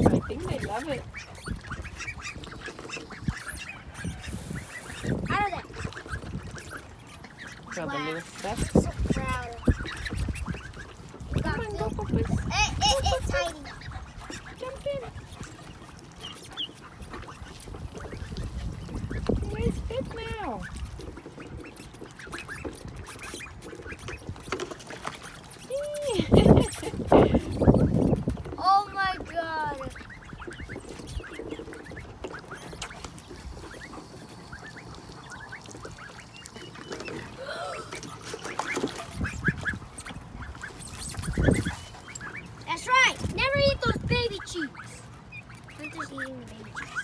I think wow. a. So proud. Come on, go, Puppets. Hey. That's right. Never eat those baby cheeks. Hunter's eating the baby cheeks.